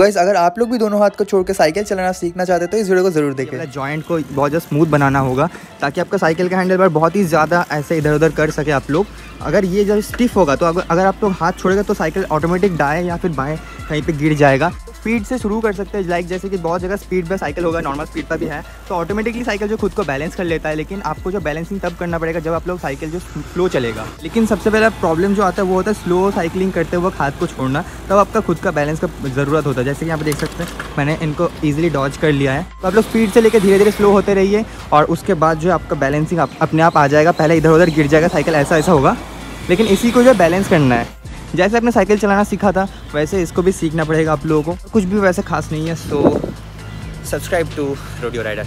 Guys अगर आप लोग भी दोनों हाथ को छोड़ के साइकिल चलाना सीखना चाहते हैं तो इस वीडियो को ज़रूर देखें। जॉइंट को बहुत ज़्यादा स्मूथ बनाना होगा, ताकि आपका साइकिल का हैंडल बार बहुत ही ज़्यादा ऐसे इधर उधर कर सके आप लोग। अगर ये जब स्टिफ होगा तो अगर आप लोग हाथ छोड़ेगा तो साइकिल ऑटोमेटिक दाएँ या फिर बाएँ कहीं पर गिर जाएगा। स्पीड से शुरू कर सकते हैं। लाइक जैसे कि बहुत जगह स्पीड पे साइकिल होगा नॉर्मल स्पीड पर भी है। तो ऑटोमेटिकली साइकिल जो खुद को बैलेंस कर लेता है, लेकिन आपको जो बैलेंसिंग तब करना पड़ेगा जब आप लोग साइकिल जो स्लो चलेगा। लेकिन सबसे पहला प्रॉब्लम जो आता है, वो होता है स्लो साइकिलिंग करते हुए हाथ को छोड़ना। तब आपका खुद का बैलेंस का ज़रूरत होता है। जैसे कि पर देख सकते हैं, मैंने इनको ईजिली डॉच कर लिया है। तो आप लोग स्पीड से लेकर धीरे धीरे स्लो होते रहिए और उसके बाद जो आपका बैलेंसिंग अपने आप आ जाएगा। पहले इधर उधर गिर जाएगा साइकिल ऐसा ऐसा होगा। लेकिन इसी को जो बैलेंस करना है जैसे आपने साइकिल चलाना सीखा था, वैसे इसको भी सीखना पड़ेगा आप लोगों को। कुछ भी वैसे खास नहीं है तो सब्सक्राइब टू रोडियो राइडर